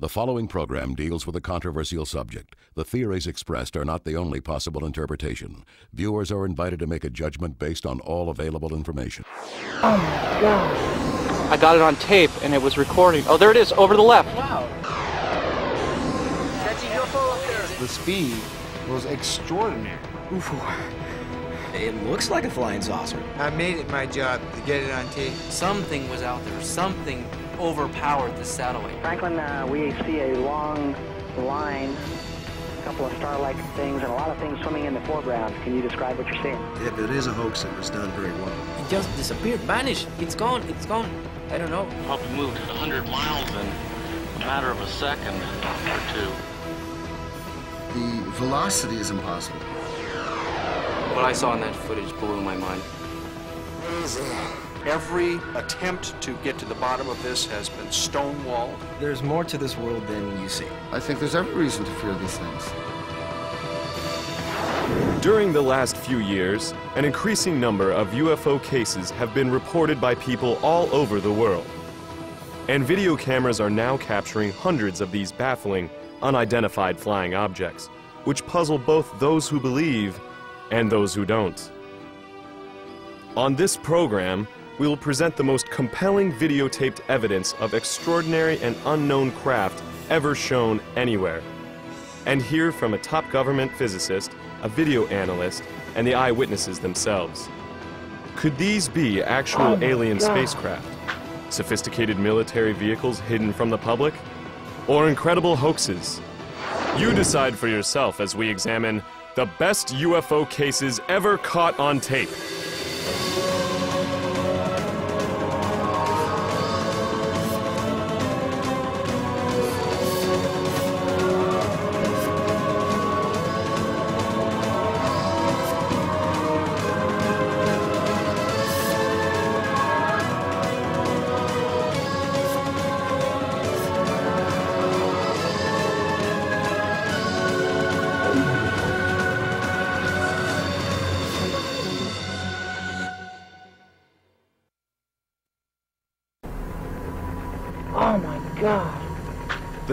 The following program deals with a controversial subject. The theories expressed are not the only possible interpretation. Viewers are invited to make a judgment based on all available information. Oh my god. I got it on tape and it was recording. Oh, there it is, over the left. Wow. That's a UFO up there. The speed was extraordinary. Oof. It looks like a flying saucer. I made it my job to get it on tape. Something was out there. Something overpowered the satellite. Franklin, uh, we see a long line, a couple of star-like things, and a lot of things swimming in the foreground. Can you describe what you're seeing? If it is a hoax, it was done very well. It just disappeared, vanished. It's gone. It's gone. I don't know. Probably moved at 100 miles in a matter of a second or two. The velocity is impossible. What I saw in that footage blew my mind. Every attempt to get to the bottom of this has been stonewalled. There's more to this world than you see. I think there's every reason to fear these things. During the last few years, an increasing number of UFO cases have been reported by people all over the world. And video cameras are now capturing hundreds of these baffling, unidentified flying objects, which puzzle both those who believe and those who don't. On this program, we will present the most compelling videotaped evidence of extraordinary and unknown craft ever shown anywhere. And hear from a top government physicist, a video analyst, and the eyewitnesses themselves. Could these be actual Oh alien God. spacecraft? Sophisticated military vehicles hidden from the public? Or incredible hoaxes? You decide for yourself as we examine the best UFO cases ever caught on tape.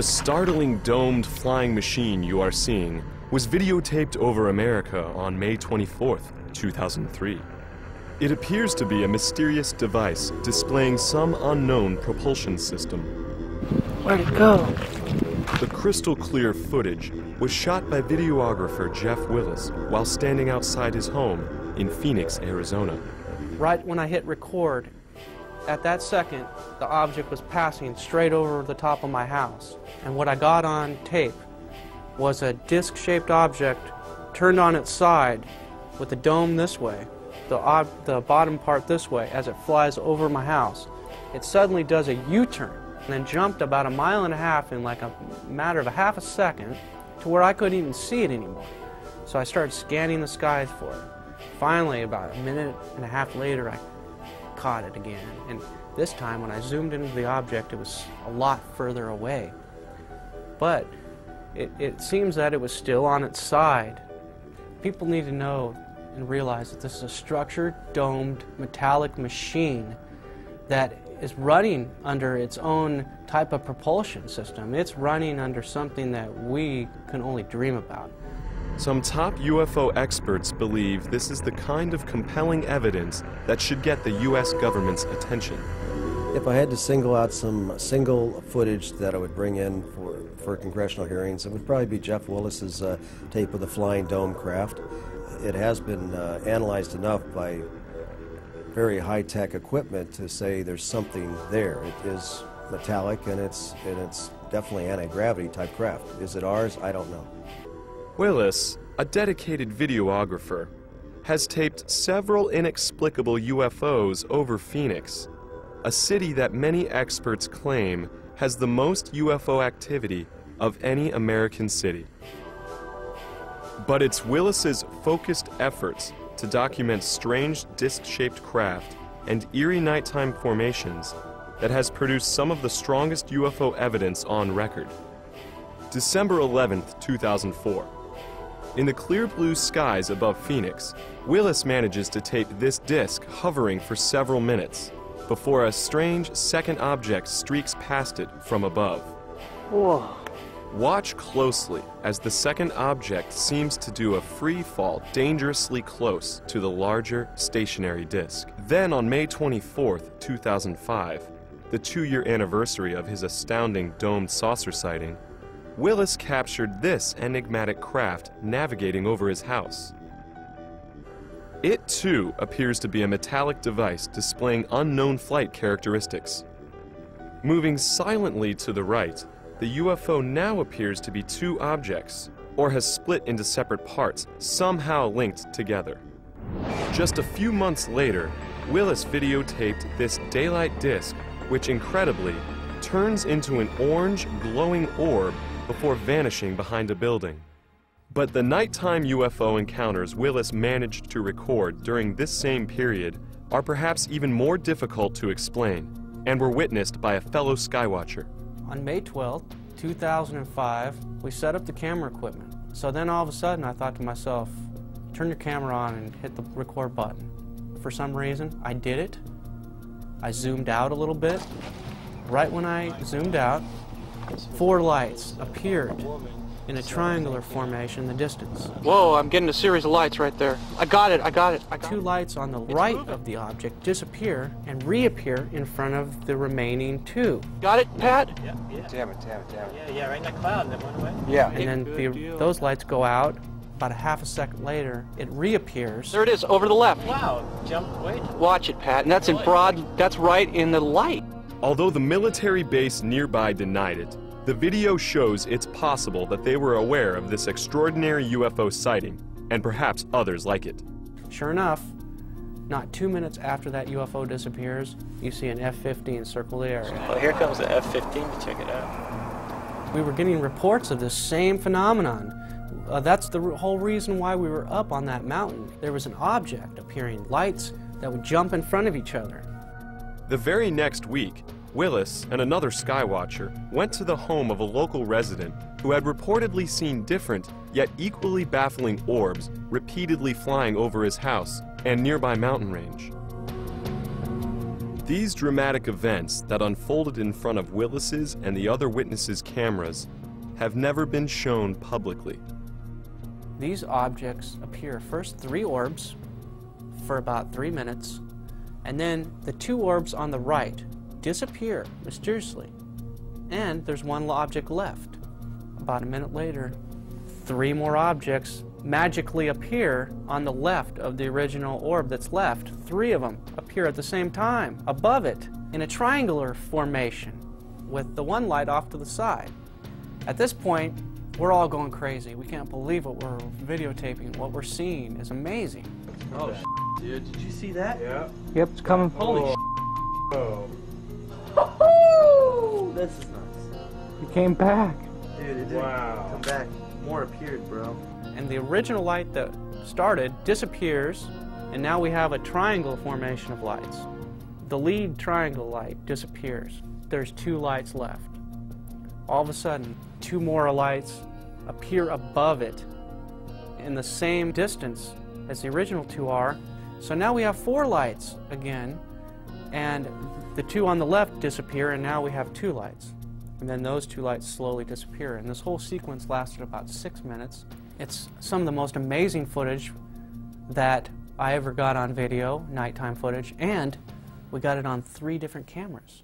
Startling domed flying machine you are seeing was videotaped over America on May 24th, 2003. It appears to be a mysterious device displaying some unknown propulsion system. Where'd it go? The crystal clear footage was shot by videographer Jeff Willis while standing outside his home in Phoenix, Arizona. Right when I hit record, at that second, the object was passing straight over the top of my house. And what I got on tape was a disc shaped object turned on its side with the dome this way, the, the bottom part this way as it flies over my house. It suddenly does a U turn and then jumped about a mile and a half in like a matter of a half a second to where I couldn't even see it anymore. So I started scanning the skies for it. Finally, about a minute and a half later, I caught it again. And this time, when I zoomed into the object, it was a lot further away. But it, it seems that it was still on its side. People need to know and realize that this is a structured, domed, metallic machine that is running under its own type of propulsion system. It's running under something that we can only dream about. Some top UFO experts believe this is the kind of compelling evidence that should get the U.S. government's attention. If I had to single out some single footage that I would bring in for, for congressional hearings, it would probably be Jeff Willis's uh, tape of the flying dome craft. It has been uh, analyzed enough by very high-tech equipment to say there's something there. It is metallic and it's and it's definitely anti-gravity type craft. Is it ours? I don't know. Willis, a dedicated videographer, has taped several inexplicable UFOs over Phoenix, a city that many experts claim has the most UFO activity of any American city. But it's Willis's focused efforts to document strange disc-shaped craft and eerie nighttime formations that has produced some of the strongest UFO evidence on record. December 11th, 2004. In the clear blue skies above Phoenix, Willis manages to tape this disc hovering for several minutes before a strange second object streaks past it from above. Whoa. Watch closely as the second object seems to do a free fall dangerously close to the larger stationary disk. Then on May 24, 2005, the two year anniversary of his astounding domed saucer sighting, Willis captured this enigmatic craft navigating over his house. It too appears to be a metallic device displaying unknown flight characteristics. Moving silently to the right, the UFO now appears to be two objects, or has split into separate parts, somehow linked together. Just a few months later, Willis videotaped this daylight disk, which incredibly turns into an orange glowing orb before vanishing behind a building. But the nighttime UFO encounters Willis managed to record during this same period are perhaps even more difficult to explain and were witnessed by a fellow Skywatcher. On May 12th, 2005, we set up the camera equipment. So then all of a sudden I thought to myself, turn your camera on and hit the record button. For some reason, I did it. I zoomed out a little bit. Right when I zoomed out, four lights appeared in a triangular formation in the distance. Whoa, I'm getting a series of lights right there. I got it, I got it. I got Two lights on the right of the object disappear and reappear in front of the remaining two. Got it, Pat? Yeah, yeah. Damn it, damn it, damn it. Yeah, yeah, right in that cloud that went away. Yeah. And then the, those lights go out. About a half a second later, it reappears. There it is, over to the left. Wow, jumped way. Watch it, Pat. And that's in broad, that's right in the light. Although the military base nearby denied it, the video shows it's possible that they were aware of this extraordinary UFO sighting, and perhaps others like it. Sure enough, not two minutes after that UFO disappears, you see an F-15 circle the area. Well, here comes the F-15 to check it out. We were getting reports of this same phenomenon. Uh, that's the whole reason why we were up on that mountain. There was an object appearing, lights that would jump in front of each other. The very next week, Willis and another skywatcher went to the home of a local resident who had reportedly seen different, yet equally baffling orbs repeatedly flying over his house and nearby mountain range. These dramatic events that unfolded in front of Willis's and the other witnesses' cameras have never been shown publicly. These objects appear first three orbs for about three minutes, and then the two orbs on the right disappear mysteriously, and there's one object left. About a minute later, three more objects magically appear on the left of the original orb that's left. Three of them appear at the same time, above it, in a triangular formation, with the one light off to the side. At this point, we're all going crazy. We can't believe what we're videotaping. What we're seeing is amazing. Oh, oh dude, did you see that? Yeah. Yep, it's coming. Holy Oh. Oh, this is nuts. He came back. Dude, it did Wow. come back. More appeared, bro. And the original light that started disappears, and now we have a triangle formation of lights. The lead triangle light disappears. There's two lights left. All of a sudden, two more lights appear above it in the same distance as the original two are. So now we have four lights again, and the two on the left disappear, and now we have two lights. And then those two lights slowly disappear. And this whole sequence lasted about six minutes. It's some of the most amazing footage that I ever got on video, nighttime footage, and we got it on three different cameras.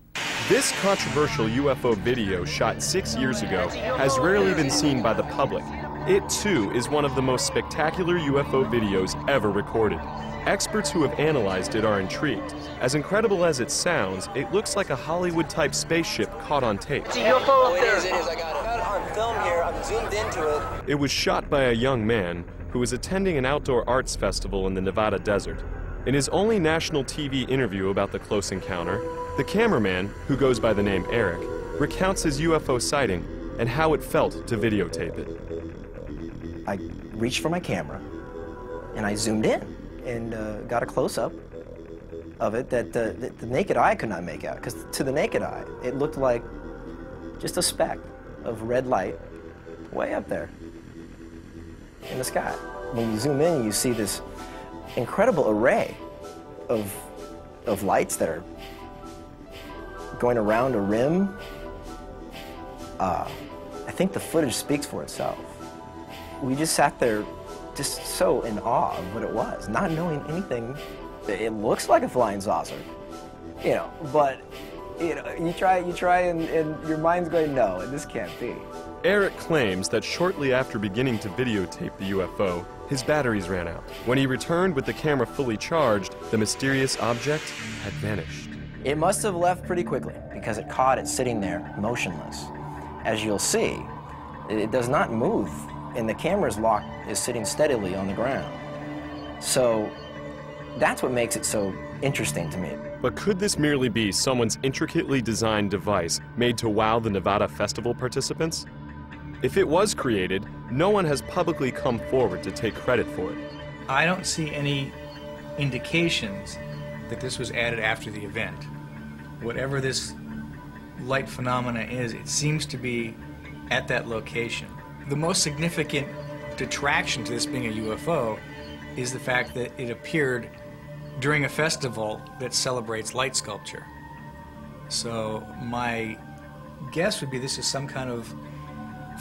This controversial UFO video shot six years ago has rarely been seen by the public. It too is one of the most spectacular UFO videos ever recorded. Experts who have analyzed it are intrigued. As incredible as it sounds, it looks like a Hollywood type spaceship caught on tape. It's a UFO up oh, there. It is, it is. I got it on film here. I'm zoomed into it. It was shot by a young man who was attending an outdoor arts festival in the Nevada desert. In his only national TV interview about the close encounter, the cameraman, who goes by the name Eric, recounts his UFO sighting and how it felt to videotape it. I reached for my camera and I zoomed in and uh, got a close up of it that the, that the naked eye could not make out. Because to the naked eye, it looked like just a speck of red light way up there in the sky. When you zoom in, you see this incredible array of, of lights that are going around a rim. uh, I think the footage speaks for itself. We just sat there just so in awe of what it was, not knowing anything. It looks like a flying saucer, you know, but you know, you try, you try, and, and your mind's going, no, this can't be. Eric claims that shortly after beginning to videotape the UFO, his batteries ran out. When he returned with the camera fully charged, the mysterious object had vanished. It must have left pretty quickly because it caught it sitting there motionless. As you'll see, it does not move, and the camera's lock is sitting steadily on the ground. So that's what makes it so interesting to me. But could this merely be someone's intricately designed device made to wow the Nevada Festival participants? If it was created, no one has publicly come forward to take credit for it. I don't see any indications that this was added after the event. Whatever this light phenomena is, it seems to be at that location. The most significant detraction to this being a UFO is the fact that it appeared during a festival that celebrates light sculpture. So my guess would be this is some kind of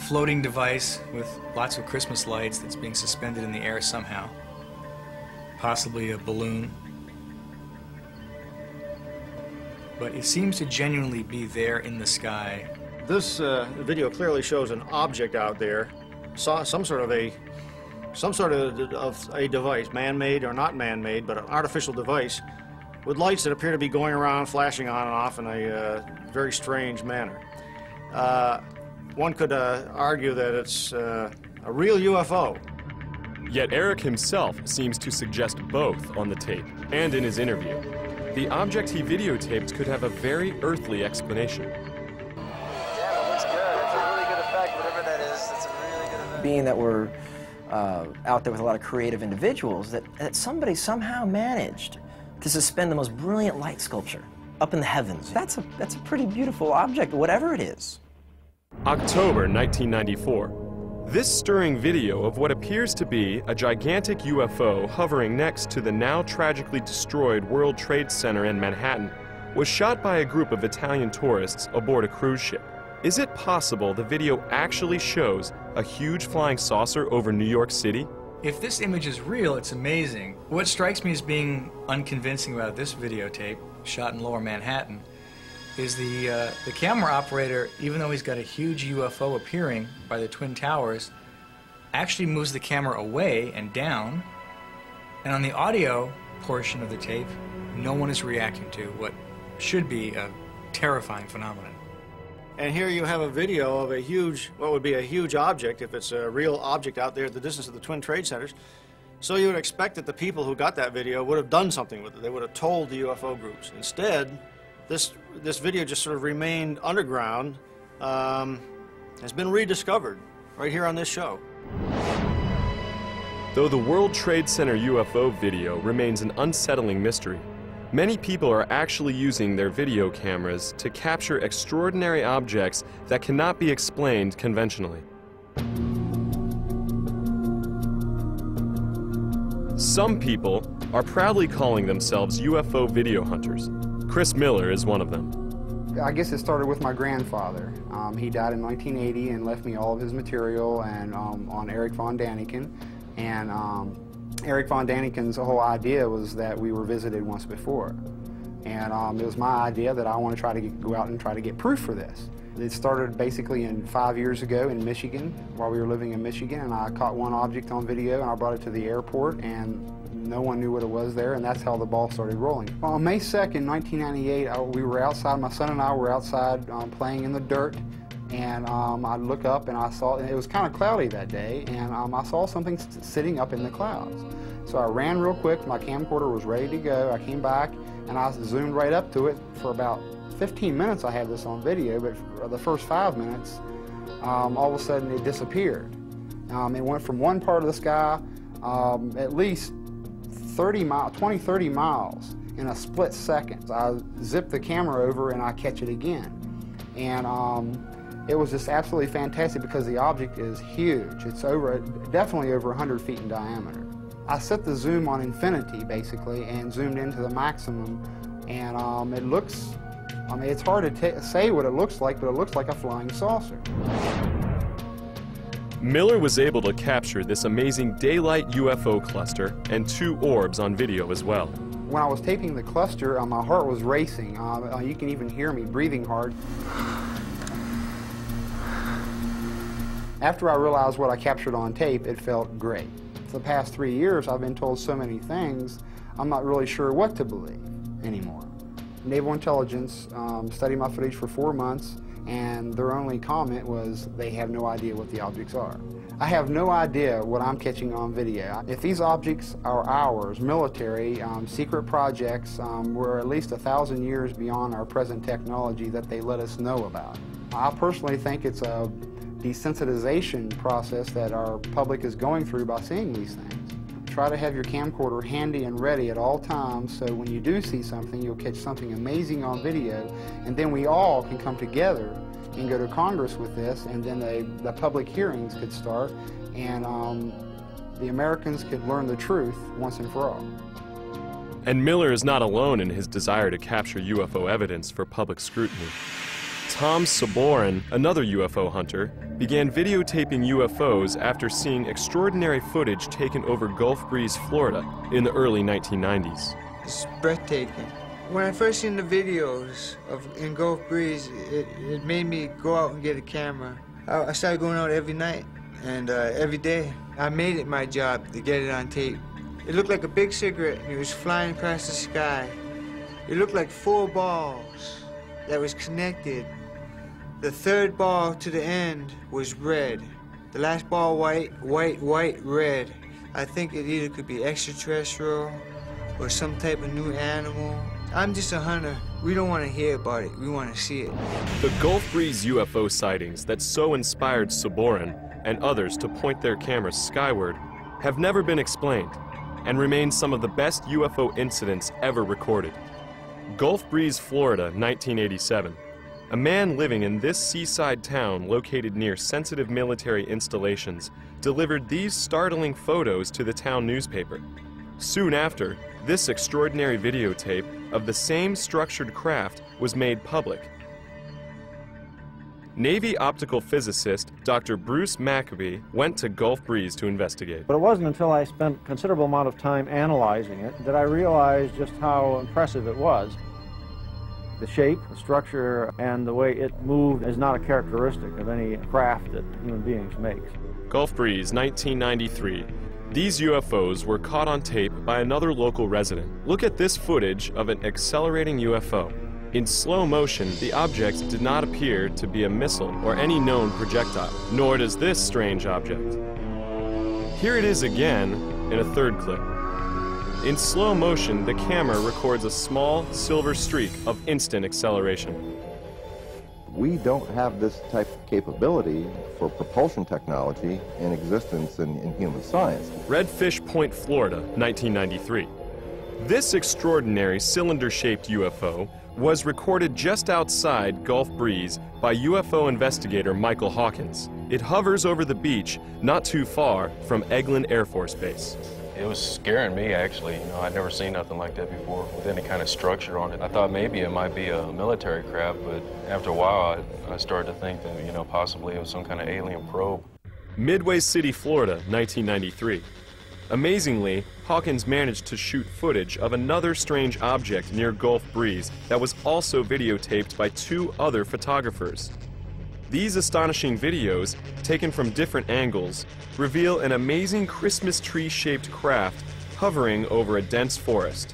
floating device with lots of Christmas lights that's being suspended in the air somehow. Possibly a balloon. But it seems to genuinely be there in the sky. This uh, video clearly shows an object out there, saw some sort of a some sort of, of a device, man-made or not man-made, but an artificial device with lights that appear to be going around, flashing on and off in a uh, very strange manner. Uh, one could uh, argue that it's uh, a real UFO. Yet Eric himself seems to suggest both on the tape and in his interview. The object he videotaped could have a very earthly explanation. Being that we're uh, out there with a lot of creative individuals, that, that somebody somehow managed to suspend the most brilliant light sculpture up in the heavens. That's a, that's a pretty beautiful object, whatever it is. October 1994. This stirring video of what appears to be a gigantic UFO hovering next to the now tragically destroyed World Trade Center in Manhattan was shot by a group of Italian tourists aboard a cruise ship. Is it possible the video actually shows a huge flying saucer over New York City? If this image is real, it's amazing. What strikes me as being unconvincing about this videotape, shot in lower Manhattan, is the, uh, the camera operator, even though he's got a huge UFO appearing by the Twin Towers, actually moves the camera away and down. And on the audio portion of the tape, no one is reacting to what should be a terrifying phenomenon. And here you have a video of a huge, what would be a huge object if it's a real object out there at the distance of the Twin Trade Centers. So you would expect that the people who got that video would have done something with it. They would have told the UFO groups. Instead, this, this video just sort of remained underground, um, has been rediscovered right here on this show. Though the World Trade Center UFO video remains an unsettling mystery, many people are actually using their video cameras to capture extraordinary objects that cannot be explained conventionally. Some people are proudly calling themselves UFO video hunters. Chris Miller is one of them. I guess it started with my grandfather. Um, he died in 1980 and left me all of his material and um, on Eric von Daniken. And um, Eric von Daniken's whole idea was that we were visited once before. And um, it was my idea that I want to try to get, go out and try to get proof for this. It started basically in five years ago in Michigan while we were living in Michigan and I caught one object on video and I brought it to the airport and no one knew what it was there and that's how the ball started rolling. On May 2nd, 1998, I, we were outside, my son and I were outside um, playing in the dirt and um, I look up and I saw, it was kind of cloudy that day, and um, I saw something sitting up in the clouds. So I ran real quick, my camcorder was ready to go, I came back and I zoomed right up to it for about 15 minutes I had this on video, but for the first five minutes, um, all of a sudden it disappeared. Um, it went from one part of the sky um, at least 30 miles, 20, 30 miles in a split second. I zip the camera over and I catch it again. And um, it was just absolutely fantastic because the object is huge. It's over, definitely over 100 feet in diameter. I set the zoom on infinity basically and zoomed into the maximum and um, it looks I mean, it's hard to say what it looks like, but it looks like a flying saucer. Miller was able to capture this amazing daylight UFO cluster and two orbs on video as well. When I was taping the cluster, uh, my heart was racing. Uh, you can even hear me breathing hard. After I realized what I captured on tape, it felt great. For the past three years, I've been told so many things, I'm not really sure what to believe anymore. Naval Intelligence um, studied my footage for four months, and their only comment was they have no idea what the objects are. I have no idea what I'm catching on video. If these objects are ours, military, um, secret projects, um, we're at least a thousand years beyond our present technology that they let us know about. I personally think it's a desensitization process that our public is going through by seeing these things. Try to have your camcorder handy and ready at all times so when you do see something, you'll catch something amazing on video, and then we all can come together and go to Congress with this, and then they, the public hearings could start, and um, the Americans could learn the truth once and for all. And Miller is not alone in his desire to capture UFO evidence for public scrutiny. Tom Sabourin, another UFO hunter, began videotaping UFOs after seeing extraordinary footage taken over Gulf Breeze, Florida in the early 1990s. It's breathtaking. When I first seen the videos of in Gulf Breeze, it, it made me go out and get a camera. I, I started going out every night and uh, every day. I made it my job to get it on tape. It looked like a big cigarette and it was flying across the sky. It looked like four balls that was connected the third ball to the end was red. The last ball white, white, white, red. I think it either could be extraterrestrial or some type of new animal. I'm just a hunter. We don't want to hear about it. We want to see it. The Gulf Breeze UFO sightings that so inspired Sabourin and others to point their cameras skyward have never been explained and remain some of the best UFO incidents ever recorded. Gulf Breeze, Florida, 1987. A man living in this seaside town located near sensitive military installations delivered these startling photos to the town newspaper. Soon after, this extraordinary videotape of the same structured craft was made public. Navy optical physicist Dr. Bruce Maccabee went to Gulf Breeze to investigate. But it wasn't until I spent considerable amount of time analyzing it that I realized just how impressive it was. The shape, the structure, and the way it moved is not a characteristic of any craft that human beings make. Gulf Breeze, 1993. These UFOs were caught on tape by another local resident. Look at this footage of an accelerating UFO. In slow motion, the object did not appear to be a missile or any known projectile, nor does this strange object. Here it is again in a third clip. In slow motion, the camera records a small silver streak of instant acceleration. We don't have this type of capability for propulsion technology in existence in, in human science. Redfish Point, Florida, 1993. This extraordinary cylinder-shaped UFO was recorded just outside Gulf Breeze by UFO investigator Michael Hawkins. It hovers over the beach not too far from Eglin Air Force Base. It was scaring me, actually. You know, I'd never seen nothing like that before with any kind of structure on it. I thought maybe it might be a military craft, but after a while, I, I started to think that, you know, possibly it was some kind of alien probe. Midway City, Florida, 1993. Amazingly, Hawkins managed to shoot footage of another strange object near Gulf Breeze that was also videotaped by two other photographers. These astonishing videos, taken from different angles, reveal an amazing Christmas tree-shaped craft hovering over a dense forest.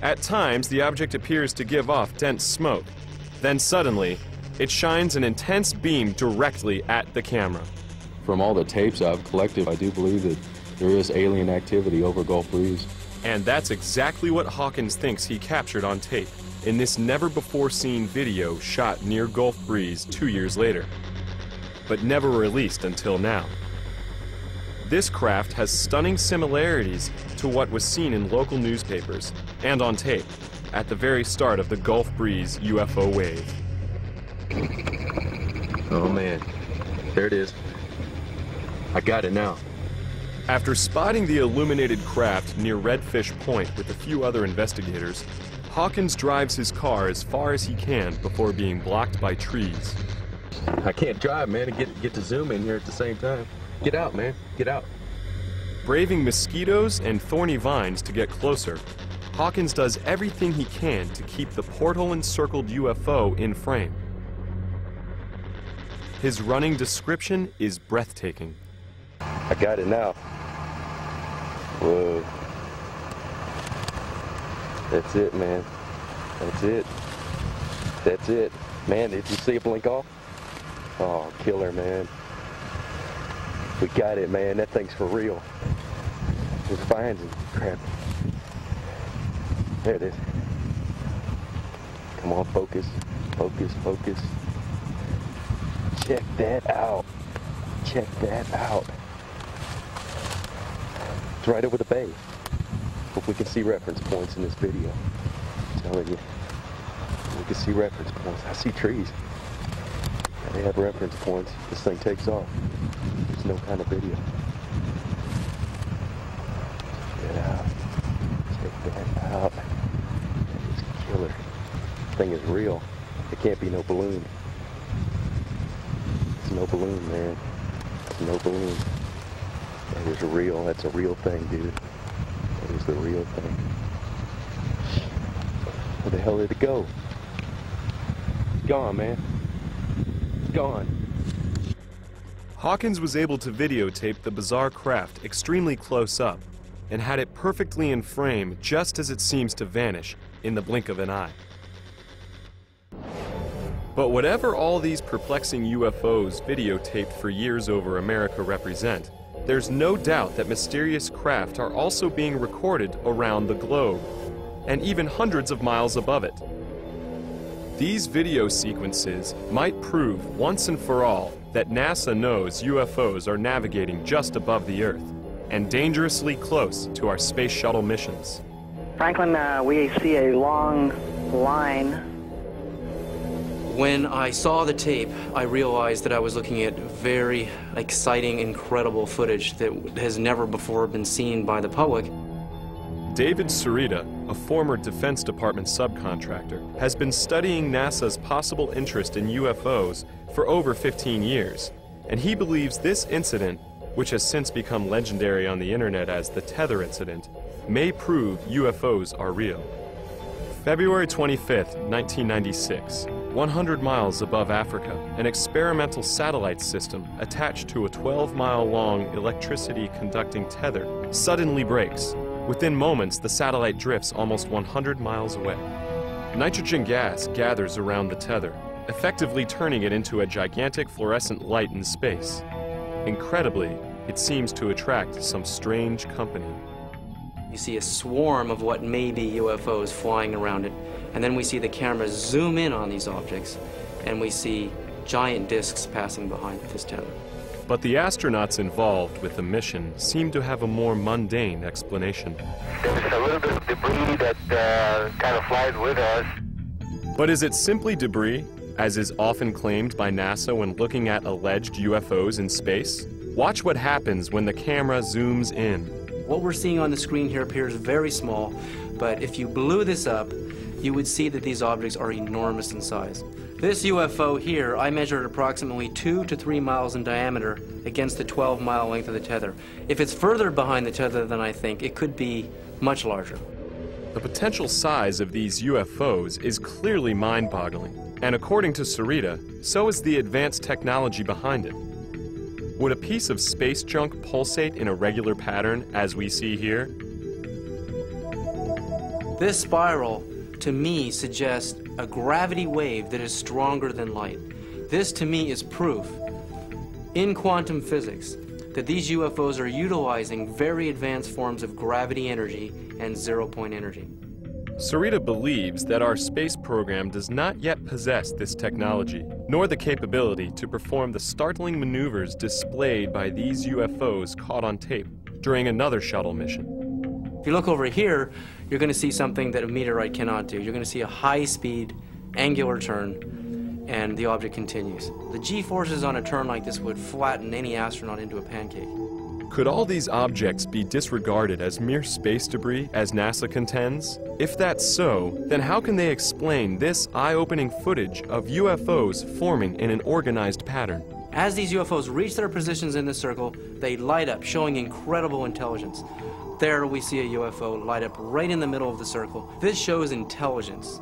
At times, the object appears to give off dense smoke. Then suddenly, it shines an intense beam directly at the camera. From all the tapes I've collected, I do believe that there is alien activity over Gulf Breeze. And that's exactly what Hawkins thinks he captured on tape in this never-before-seen video shot near Gulf Breeze two years later, but never released until now. This craft has stunning similarities to what was seen in local newspapers and on tape at the very start of the Gulf Breeze UFO wave. Oh man, there it is. I got it now. After spotting the illuminated craft near Redfish Point with a few other investigators, Hawkins drives his car as far as he can before being blocked by trees. I can't drive, man, and get, get to zoom in here at the same time. Get out, man. Get out. Braving mosquitoes and thorny vines to get closer, Hawkins does everything he can to keep the portal encircled UFO in frame. His running description is breathtaking. I got it now. Whoa. That's it, man. That's it. That's it. Man, did you see it blink off? Oh, killer, man. We got it, man. That thing's for real. Just finds it. Crap. There it is. Come on, focus. Focus, focus. Check that out. Check that out. It's right over the bay. Hope we can see reference points in this video. I'm telling you. We can see reference points. I see trees. They have reference points. This thing takes off. There's no kind of video. Check it out. Check that out. That is killer. This thing is real. It can't be no balloon. It's no balloon, man. It's no balloon. That is real. That's a real thing, dude. The real thing. Where the hell did it go? It's gone, man. It's gone. Hawkins was able to videotape the bizarre craft extremely close up and had it perfectly in frame just as it seems to vanish in the blink of an eye. But whatever all these perplexing UFOs videotaped for years over America represent, there's no doubt that mysterious craft are also being recorded around the globe, and even hundreds of miles above it. These video sequences might prove once and for all that NASA knows UFOs are navigating just above the Earth and dangerously close to our space shuttle missions. Franklin, uh, we see a long line. When I saw the tape, I realized that I was looking at very exciting, incredible footage that has never before been seen by the public. David Sereda, a former Defense Department subcontractor, has been studying NASA's possible interest in UFOs for over 15 years, and he believes this incident, which has since become legendary on the internet as the Tether incident, may prove UFOs are real. February 25, 1996, 100 miles above Africa, an experimental satellite system attached to a 12 mile long electricity conducting tether suddenly breaks. Within moments, the satellite drifts almost 100 miles away. Nitrogen gas gathers around the tether, effectively turning it into a gigantic fluorescent light in space. Incredibly, it seems to attract some strange company. You see a swarm of what may be UFOs flying around it, and then we see the camera zoom in on these objects, and we see giant disks passing behind this tether. But the astronauts involved with the mission seem to have a more mundane explanation. There's a little bit of debris that uh, kind of flies with us. But is it simply debris, as is often claimed by NASA when looking at alleged UFOs in space? Watch what happens when the camera zooms in. What we're seeing on the screen here appears very small, but if you blew this up, you would see that these objects are enormous in size. This UFO here, I measured approximately two to three miles in diameter against the 12 mile length of the tether. If it's further behind the tether than I think, it could be much larger. The potential size of these UFOs is clearly mind boggling, and according to Sereda, so is the advanced technology behind it. Would a piece of space junk pulsate in a regular pattern as we see here? This spiral, to me, suggests a gravity wave that is stronger than light. This, to me, is proof in quantum physics that these UFOs are utilizing very advanced forms of gravity energy and zero point energy. Sereda believes that our space program does not yet possess this technology, nor the capability to perform the startling maneuvers displayed by these UFOs caught on tape during another shuttle mission. If you look over here, you're going to see something that a meteorite cannot do. You're going to see a high speed, angular turn, and the object continues. The g forces on a turn like this would flatten any astronaut into a pancake. Could all these objects be disregarded as mere space debris, as NASA contends? If that's so, then how can they explain this eye-opening footage of UFOs forming in an organized pattern? As these UFOs reach their positions in the circle, they light up, showing incredible intelligence. There we see a UFO light up right in the middle of the circle. This shows intelligence.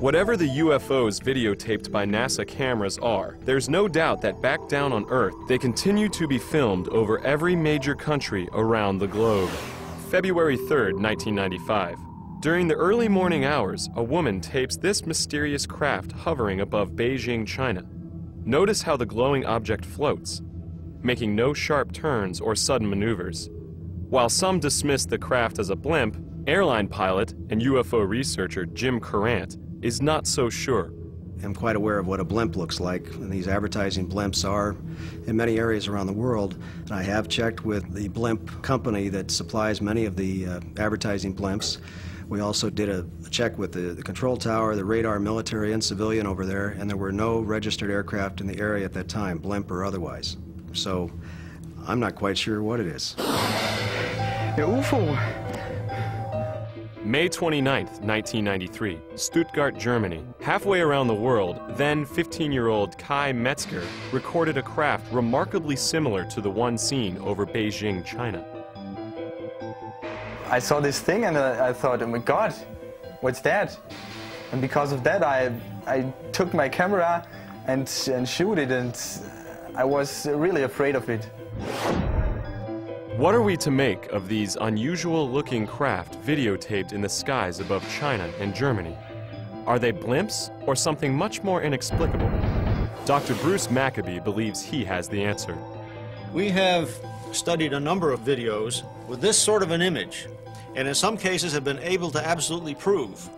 Whatever the UFOs videotaped by NASA cameras are, there's no doubt that back down on Earth, they continue to be filmed over every major country around the globe. February 3rd, 1995. During the early morning hours, a woman tapes this mysterious craft hovering above Beijing, China. Notice how the glowing object floats, making no sharp turns or sudden maneuvers. While some dismiss the craft as a blimp, airline pilot and UFO researcher Jim Courant is not so sure. I'm quite aware of what a blimp looks like, and these advertising blimps are in many areas around the world. And I have checked with the blimp company that supplies many of the uh, advertising blimps. We also did a, check with the, the control tower, the radar, military and civilian over there, and there were no registered aircraft in the area at that time, blimp or otherwise. So I'm not quite sure what it is. UFO. May 29th, 1993, Stuttgart, Germany. Halfway around the world, then 15-year-old Kai Metzger recorded a craft remarkably similar to the one seen over Beijing, China. I saw this thing and uh, I thought, oh my god, what's that? And because of that, I, I took my camera and, and shoot it and I was really afraid of it. What are we to make of these unusual looking craft videotaped in the skies above China and Germany? Are they blimps or something much more inexplicable? Dr. Bruce Maccabee believes he has the answer. We have studied a number of videos with this sort of an image, and in some cases have been able to absolutely prove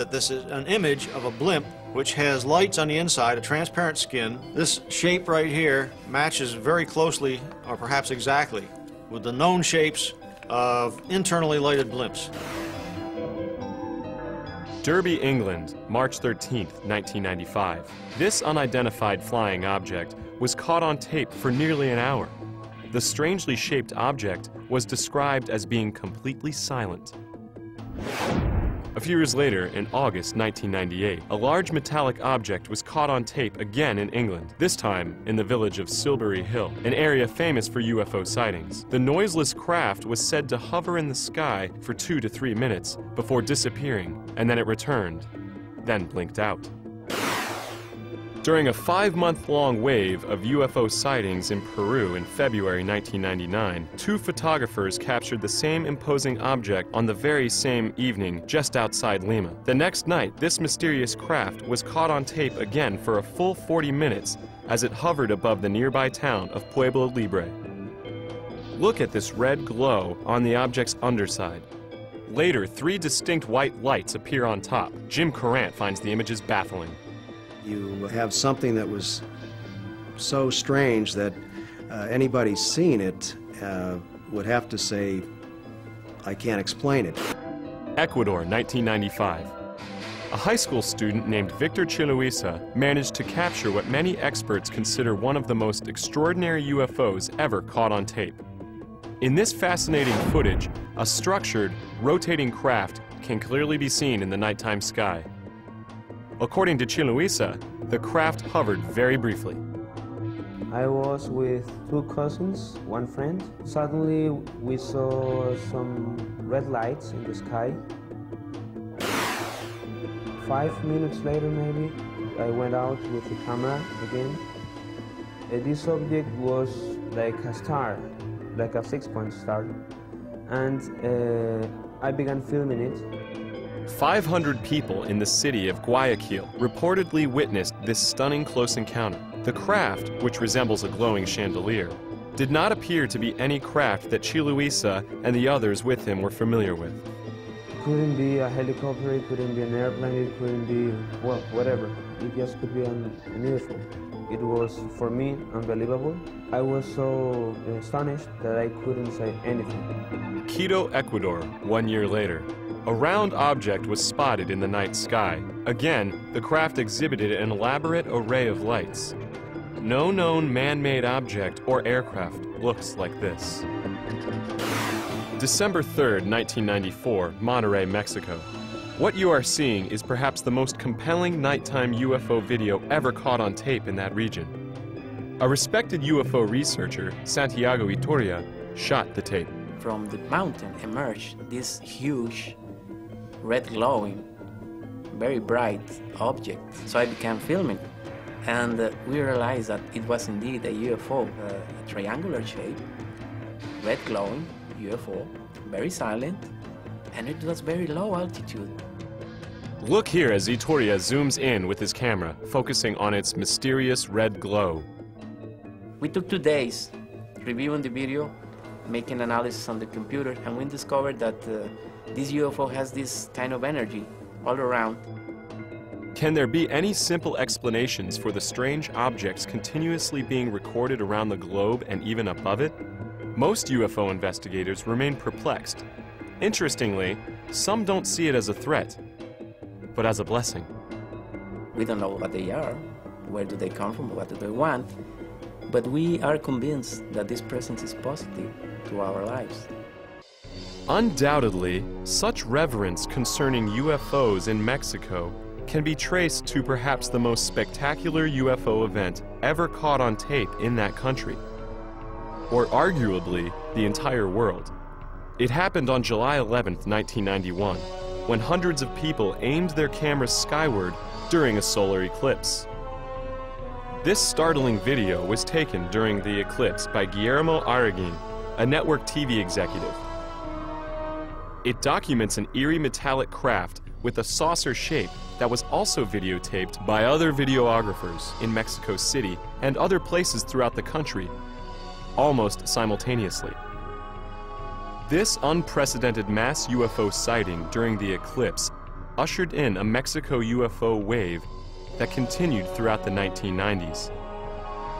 that this is an image of a blimp which has lights on the inside, a transparent skin. This shape right here matches very closely, or perhaps exactly, with the known shapes of internally lighted blimps. Derby, England, March 13, 1995. This unidentified flying object was caught on tape for nearly an hour. The strangely shaped object was described as being completely silent. A few years later, in August 1998, a large metallic object was caught on tape again in England, this time in the village of Silbury Hill, an area famous for UFO sightings. The noiseless craft was said to hover in the sky for two to three minutes before disappearing, and then it returned, then blinked out. During a five-month-long wave of UFO sightings in Peru in February 1999, two photographers captured the same imposing object on the very same evening just outside Lima. The next night, this mysterious craft was caught on tape again for a full 40 minutes as it hovered above the nearby town of Pueblo Libre. Look at this red glow on the object's underside. Later, three distinct white lights appear on top. Jim Courant finds the images baffling. You have something that was so strange that uh, anybody seeing it uh, would have to say, I can't explain it. Ecuador, 1995. A high school student named Victor Chiluisa managed to capture what many experts consider one of the most extraordinary UFOs ever caught on tape. In this fascinating footage, a structured, rotating craft can clearly be seen in the nighttime sky. According to Chiluisa, the craft hovered very briefly. I was with two cousins, one friend. Suddenly we saw some red lights in the sky. Five minutes later maybe, I went out with the camera again. Uh, this object was like a star, like a six-point star. And uh, I began filming it. 500 people in the city of Guayaquil reportedly witnessed this stunning close encounter. The craft, which resembles a glowing chandelier, did not appear to be any craft that Chiluisa and the others with him were familiar with. couldn't be a helicopter, it couldn't be an airplane, it couldn't be, well, whatever. It just could be an, an UFO. It was, for me, unbelievable. I was so uh, astonished that I couldn't say anything. Quito, Ecuador, one year later. A round object was spotted in the night sky. Again, the craft exhibited an elaborate array of lights. No known man-made object or aircraft looks like this. December 3rd, 1994, Monterrey, Mexico. What you are seeing is perhaps the most compelling nighttime UFO video ever caught on tape in that region. A respected UFO researcher, Santiago Yturria, shot the tape. From the mountain emerged this huge, red glowing, very bright object. So I began filming. And uh, we realized that it was indeed a UFO, uh, a triangular shape, red glowing UFO, very silent, and it was very low altitude. Look here as Yturria zooms in with his camera, focusing on its mysterious red glow. We took two days reviewing the video, making analysis on the computer, and we discovered that uh, this UFO has this kind of energy all around. Can there be any simple explanations for the strange objects continuously being recorded around the globe and even above it? Most UFO investigators remain perplexed. Interestingly, some don't see it as a threat, but as a blessing. We don't know what they are, where do they come from, what do they want, but we are convinced that this presence is positive to our lives. Undoubtedly, such reverence concerning UFOs in Mexico can be traced to perhaps the most spectacular UFO event ever caught on tape in that country, or arguably the entire world. It happened on July 11, 1991, when hundreds of people aimed their cameras skyward during a solar eclipse. This startling video was taken during the eclipse by Guillermo Arreguín, a network TV executive. It documents an eerie metallic craft with a saucer shape that was also videotaped by other videographers in Mexico City and other places throughout the country, almost simultaneously. This unprecedented mass UFO sighting during the eclipse ushered in a Mexico UFO wave that continued throughout the 1990s,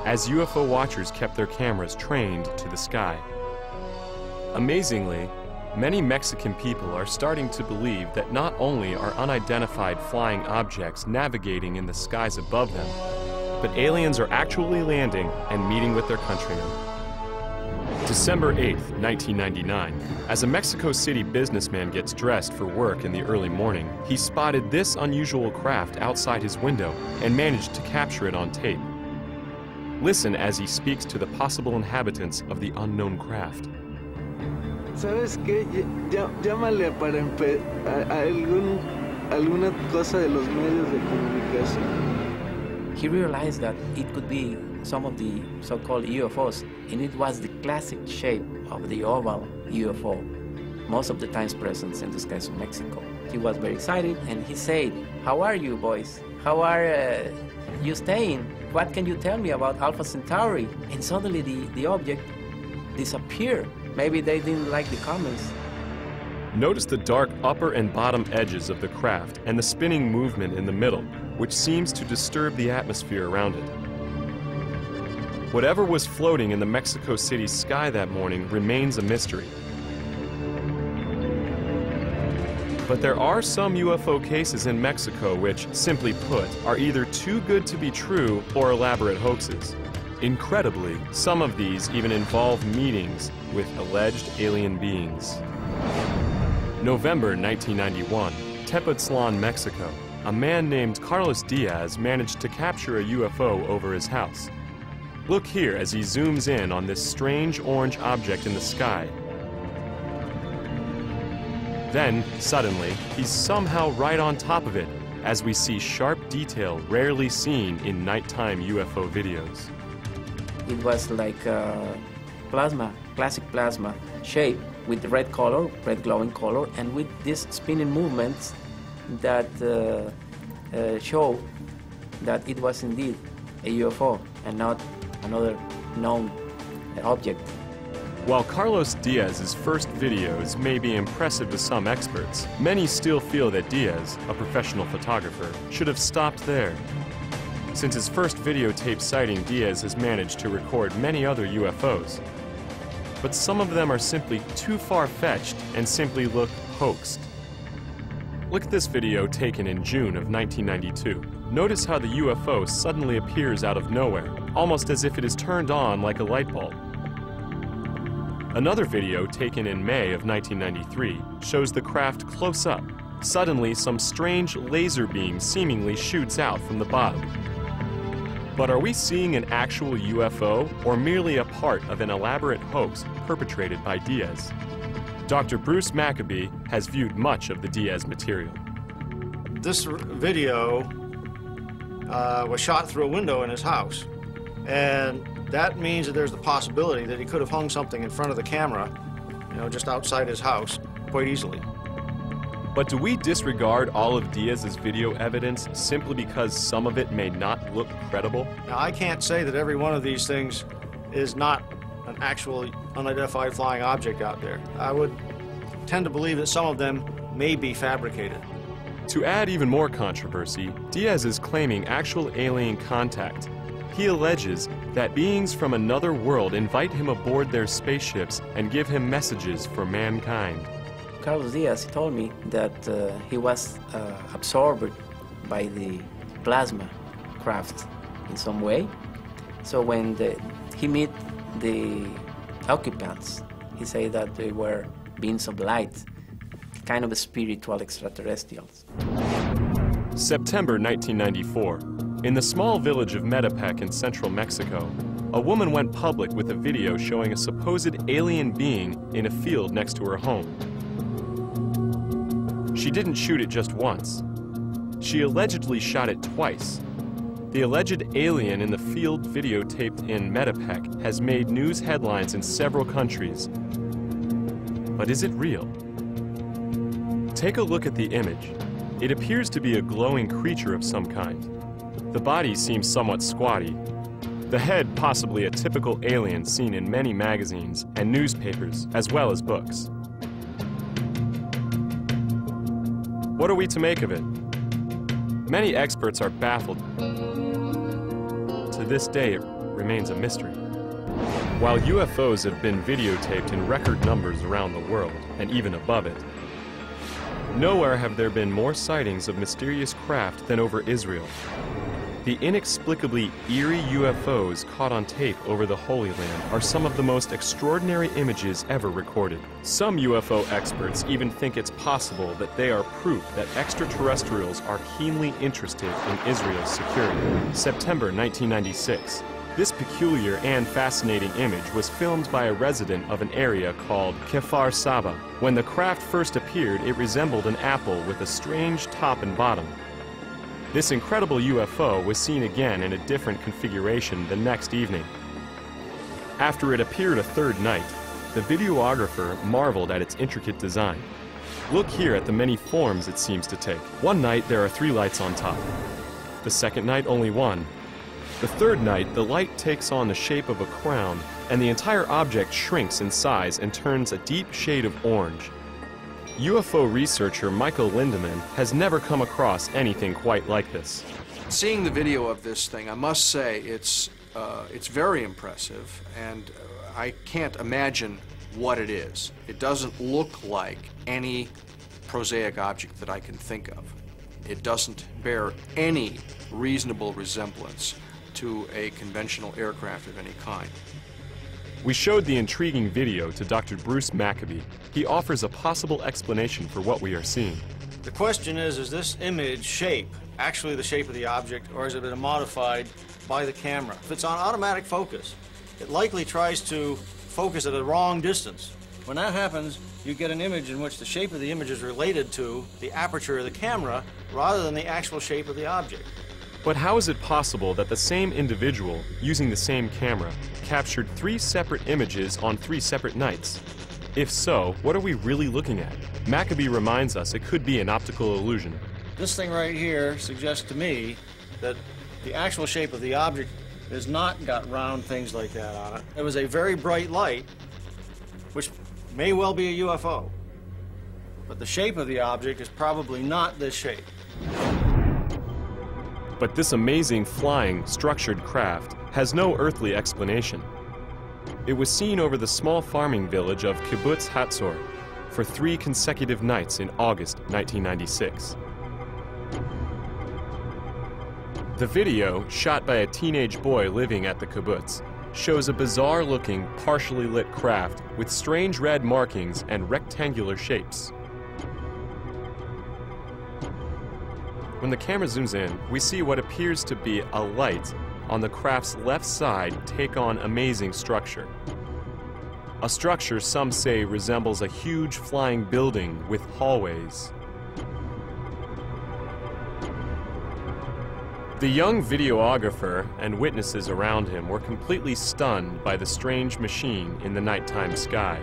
as UFO watchers kept their cameras trained to the sky. Amazingly, many Mexican people are starting to believe that not only are unidentified flying objects navigating in the skies above them, but aliens are actually landing and meeting with their countrymen. December 8, 1999. As a Mexico City businessman gets dressed for work in the early morning, he spotted this unusual craft outside his window and managed to capture it on tape. Listen as he speaks to the possible inhabitants of the unknown craft. ¿Sabes qué? Llámale para a, a algún, alguna cosa de los medios de comunicación. He realized that it could be some of the so-called UFOs, and it was the classic shape of the oval UFO, most of the times present in the skies of Mexico. He was very excited, and he said, "How are you, boys? How are uh, you staying? What can you tell me about Alpha Centauri?" And suddenly the, the object disappeared. Maybe they didn't like the comments. Notice the dark upper and bottom edges of the craft and the spinning movement in the middle, which seems to disturb the atmosphere around it. Whatever was floating in the Mexico City sky that morning remains a mystery. But there are some UFO cases in Mexico which, simply put, are either too good to be true or elaborate hoaxes. Incredibly, some of these even involve meetings with alleged alien beings. November 1991, Tepoztlan, Mexico. A man named Carlos Diaz managed to capture a UFO over his house. Look here as he zooms in on this strange orange object in the sky. Then, suddenly, he's somehow right on top of it, as we see sharp detail rarely seen in nighttime UFO videos. It was like a plasma, classic plasma shape with red color, red glowing color, and with these spinning movements that uh, uh, show that it was indeed a UFO and not another known object. While Carlos Diaz's first videos may be impressive to some experts, many still feel that Diaz, a professional photographer, should have stopped there. Since his first videotape sighting, Diaz has managed to record many other UFOs. But some of them are simply too far-fetched and simply look hoaxed. Look at this video taken in June of 1992. Notice how the UFO suddenly appears out of nowhere, almost as if it is turned on like a light bulb. Another video taken in May of 1993 shows the craft close up. Suddenly, some strange laser beam seemingly shoots out from the bottom. But are we seeing an actual UFO or merely a part of an elaborate hoax perpetrated by Diaz? Dr. Bruce Maccabee has viewed much of the Diaz material. This video uh, was shot through a window in his house. And that means that there's the possibility that he could have hung something in front of the camera, you know, just outside his house quite easily. But do we disregard all of Diaz's video evidence simply because some of it may not look credible? Now, I can't say that every one of these things is not an actual unidentified flying object out there. I would tend to believe that some of them may be fabricated. To add even more controversy, Diaz is claiming actual alien contact. He alleges that beings from another world invite him aboard their spaceships and give him messages for mankind. Carlos Diaz told me that uh, he was uh, absorbed by the plasma craft in some way. So when the, he met the occupants, he said that they were beings of light, kind of spiritual extraterrestrials. September 1994. In the small village of Metepec in central Mexico, a woman went public with a video showing a supposed alien being in a field next to her home. She didn't shoot it just once. She allegedly shot it twice. The alleged alien in the field videotaped in Metepec has made news headlines in several countries. But is it real? Take a look at the image. It appears to be a glowing creature of some kind. The body seems somewhat squatty. The head possibly a typical alien seen in many magazines and newspapers, as well as books. What are we to make of it? Many experts are baffled. To this day, it remains a mystery. While UFOs have been videotaped in record numbers around the world, and even above it, nowhere have there been more sightings of mysterious craft than over Israel. The inexplicably eerie UFOs caught on tape over the Holy Land are some of the most extraordinary images ever recorded. Some UFO experts even think it's possible that they are proof that extraterrestrials are keenly interested in Israel's security. September 1996. This peculiar and fascinating image was filmed by a resident of an area called Kefar Saba. When the craft first appeared, it resembled an apple with a strange top and bottom. This incredible UFO was seen again in a different configuration the next evening. After it appeared a third night, the videographer marveled at its intricate design. Look here at the many forms it seems to take. One night there are three lights on top. The second night only one. The third night the light takes on the shape of a crown and the entire object shrinks in size and turns a deep shade of orange. UFO researcher Michael Lindemann has never come across anything quite like this. Seeing the video of this thing, I must say it's uh, it's very impressive, and uh, I can't imagine what it is. It doesn't look like any prosaic object that I can think of. It doesn't bear any reasonable resemblance to a conventional aircraft of any kind. We showed the intriguing video to Dr. Bruce Maccabee. He offers a possible explanation for what we are seeing. The question is, is this image shape actually the shape of the object, or has it been modified by the camera? If it's on automatic focus, it likely tries to focus at a wrong distance. When that happens, you get an image in which the shape of the image is related to the aperture of the camera rather than the actual shape of the object. But how is it possible that the same individual, using the same camera, captured three separate images on three separate nights? If so, what are we really looking at? Maccabee reminds us it could be an optical illusion. This thing right here suggests to me that the actual shape of the object has not got round things like that on it. It was a very bright light, which may well be a UFO. But the shape of the object is probably not this shape. But this amazing flying, structured craft has no earthly explanation. It was seen over the small farming village of Kibbutz Hatzor for three consecutive nights in August 1996. The video, shot by a teenage boy living at the kibbutz, shows a bizarre looking, partially lit craft with strange red markings and rectangular shapes. When the camera zooms in, we see what appears to be a light on the craft's left side take on amazing structure. A structure some say resembles a huge flying building with hallways. The young videographer and witnesses around him were completely stunned by the strange machine in the nighttime sky.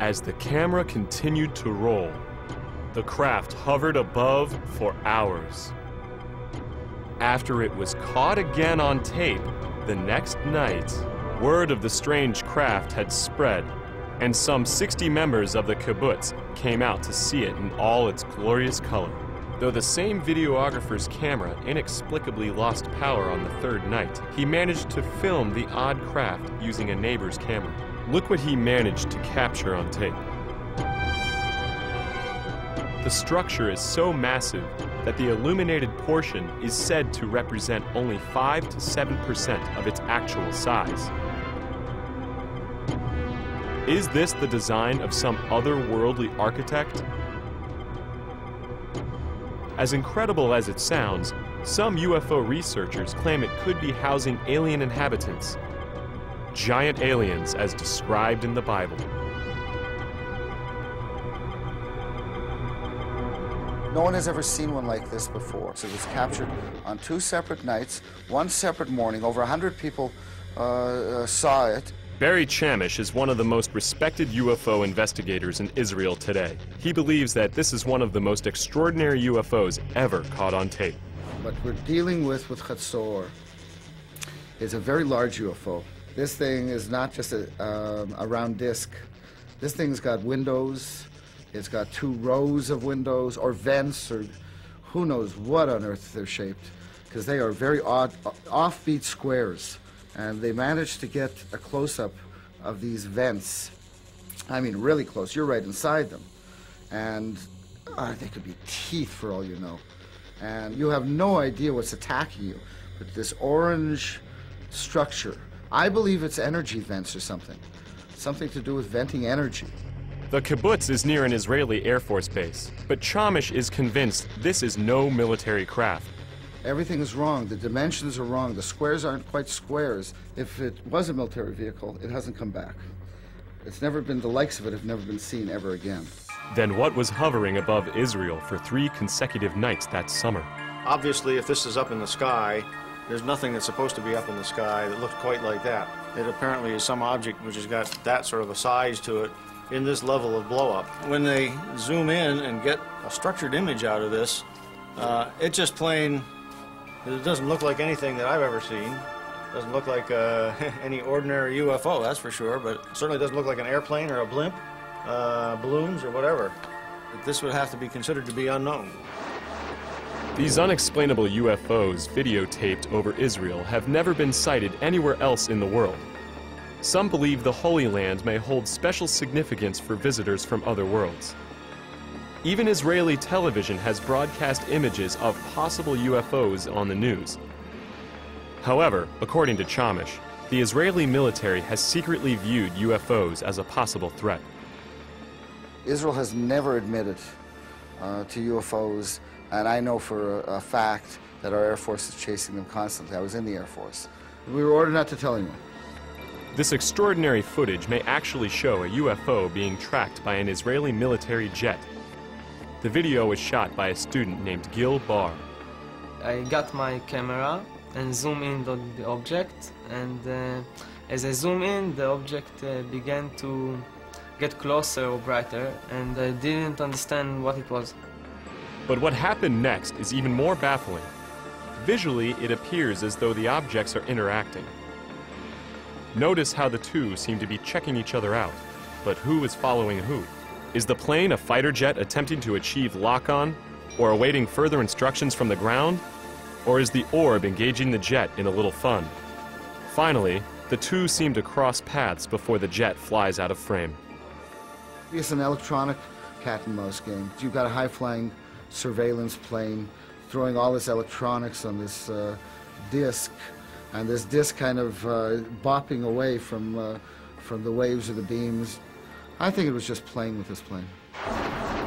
As the camera continued to roll, the craft hovered above for hours. After it was caught again on tape, the next night, word of the strange craft had spread, and some 60 members of the kibbutz came out to see it in all its glorious color. Though the same videographer's camera inexplicably lost power on the third night, he managed to film the odd craft using a neighbor's camera. Look what he managed to capture on tape. The structure is so massive that the illuminated portion is said to represent only 5 to 7% of its actual size. Is this the design of some otherworldly architect? As incredible as it sounds, some UFO researchers claim it could be housing alien inhabitants. Giant aliens as described in the Bible. No one has ever seen one like this before. So it was captured on two separate nights, one separate morning. Over 100 people uh, uh, saw it. Barry Chamish is one of the most respected UFO investigators in Israel today. He believes that this is one of the most extraordinary UFOs ever caught on tape. What we're dealing with with Chatzor is a very large UFO. This thing is not just a, um, a round disc. This thing's got windows, it's got two rows of windows or vents or who knows what on earth they're shaped because they are very odd, offbeat squares. And they managed to get a close-up of these vents. I mean, really close. You're right inside them. And uh, they could be teeth for all you know. And you have no idea what's attacking you. But this orange structure, I believe it's energy vents or something. Something to do with venting energy. The kibbutz is near an Israeli Air Force base, but Chamish is convinced this is no military craft. Everything is wrong. The dimensions are wrong. The squares aren't quite squares. If it was a military vehicle, it hasn't come back. It's never been, the likes of it have never been seen ever again. Then what was hovering above Israel for three consecutive nights that summer? Obviously, if this is up in the sky, there's nothing that's supposed to be up in the sky that looks quite like that. It apparently is some object which has got that sort of a size to it in this level of blowup. When they zoom in and get a structured image out of this, uh, it just plain, it doesn't look like anything that I've ever seen. Doesn't look like uh, any ordinary UFO, that's for sure, but certainly doesn't look like an airplane or a blimp, uh, balloons or whatever. But This would have to be considered to be unknown. These unexplainable UFOs videotaped over Israel have never been sighted anywhere else in the world. Some believe the Holy Land may hold special significance for visitors from other worlds. Even Israeli television has broadcast images of possible UFOs on the news. However, according to Chamish, the Israeli military has secretly viewed UFOs as a possible threat. Israel has never admitted uh, to UFOs, and I know for a, a fact that our Air Force is chasing them constantly. I was in the Air Force. We were ordered not to tell anyone. This extraordinary footage may actually show a UFO being tracked by an Israeli military jet. The video was shot by a student named Gil Bar. I got my camera and zoom in on the object and uh, as I zoom in the object uh, began to get closer or brighter and I didn't understand what it was. But what happened next is even more baffling. Visually, it appears as though the objects are interacting. Notice how the two seem to be checking each other out. But who is following who? Is the plane a fighter jet attempting to achieve lock-on, or awaiting further instructions from the ground? Or is the orb engaging the jet in a little fun? Finally, the two seem to cross paths before the jet flies out of frame. It's an electronic cat and mouse game. You've got a high-flying surveillance plane throwing all this electronics on this uh, disc and this disc kind of uh, bopping away from, uh, from the waves or the beams. I think it was just playing with this plane.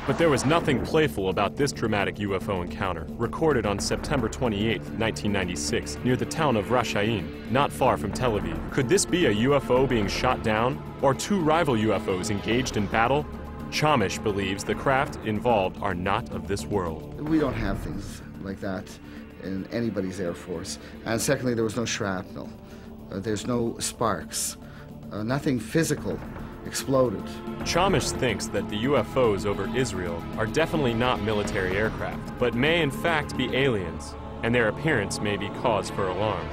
But there was nothing playful about this dramatic UFO encounter, recorded on September 28, 1996, near the town of Rashain, not far from Tel Aviv. Could this be a UFO being shot down, or two rival UFOs engaged in battle? Chamish believes the craft involved are not of this world. We don't have things like that in anybody's Air Force. And secondly, there was no shrapnel. Uh, there's no sparks. Uh, nothing physical exploded. Chamish thinks that the UFOs over Israel are definitely not military aircraft, but may in fact be aliens, and their appearance may be cause for alarm.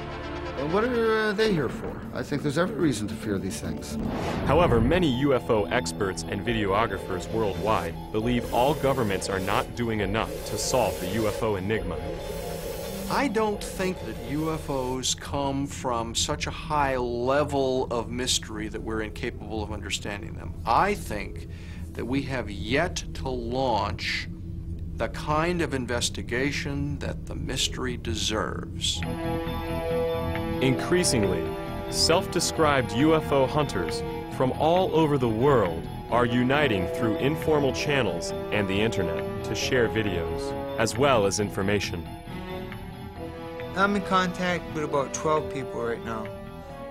What are uh, they here for? I think there's every reason to fear these things. However, many UFO experts and videographers worldwide believe all governments are not doing enough to solve the UFO enigma. I don't think that UFOs come from such a high level of mystery that we're incapable of understanding them. I think that we have yet to launch the kind of investigation that the mystery deserves. Increasingly, self-described UFO hunters from all over the world are uniting through informal channels and the internet to share videos, as well as information. I'm in contact with about 12 people right now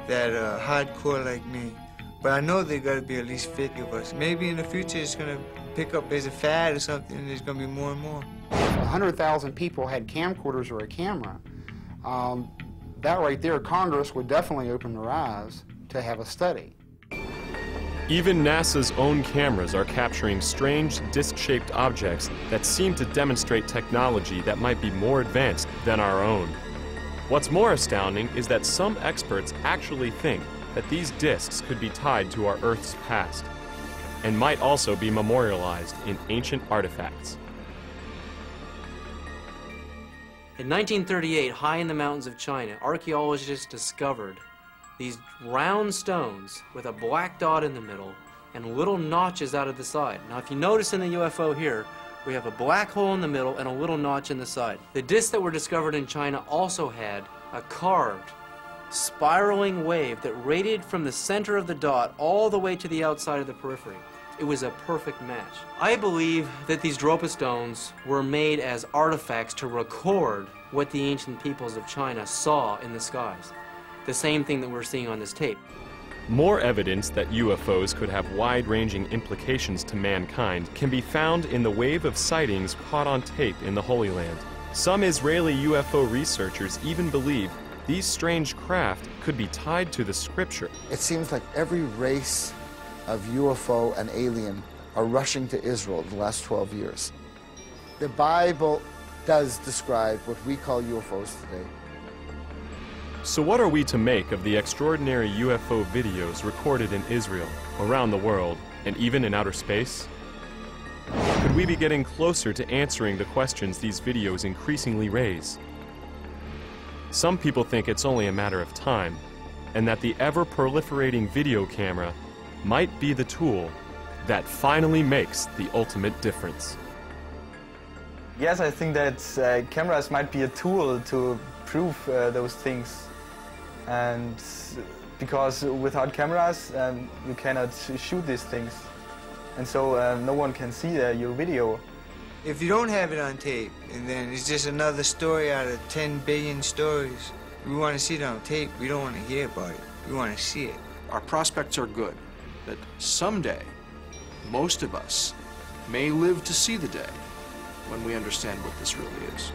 that are hardcore like me. But I know there got to be at least 50 of us. Maybe in the future it's going to pick up as a fad or something, and there's going to be more and more. 100,000 people had camcorders or a camera, um, that right there, Congress would definitely open their eyes to have a study. Even NASA's own cameras are capturing strange disc-shaped objects that seem to demonstrate technology that might be more advanced than our own. What's more astounding is that some experts actually think that these discs could be tied to our Earth's past and might also be memorialized in ancient artifacts. In 1938, high in the mountains of China, archaeologists discovered these round stones with a black dot in the middle and little notches out of the side. Now, if you notice in the UFO here, we have a black hole in the middle and a little notch in the side. The discs that were discovered in China also had a carved, spiraling wave that radiated from the center of the dot all the way to the outside of the periphery. It was a perfect match. I believe that these Dropa stones were made as artifacts to record what the ancient peoples of China saw in the skies. The same thing that we're seeing on this tape. More evidence that UFOs could have wide-ranging implications to mankind can be found in the wave of sightings caught on tape in the Holy Land. Some Israeli UFO researchers even believe these strange craft could be tied to the scripture. It seems like every race of UFO and alien are rushing to Israel in the last 12 years. The Bible does describe what we call UFOs today. So what are we to make of the extraordinary UFO videos recorded in Israel, around the world, and even in outer space? Could we be getting closer to answering the questions these videos increasingly raise? Some people think it's only a matter of time, and that the ever-proliferating video camera might be the tool that finally makes the ultimate difference. Yes, I think that uh, cameras might be a tool to prove uh, those things. And because without cameras, um, you cannot shoot these things. And so uh, no one can see uh, your video. If you don't have it on tape, and then it's just another story out of 10 billion stories, we want to see it on tape. We don't want to hear about it. We want to see it. Our prospects are good that someday, most of us may live to see the day when we understand what this really is.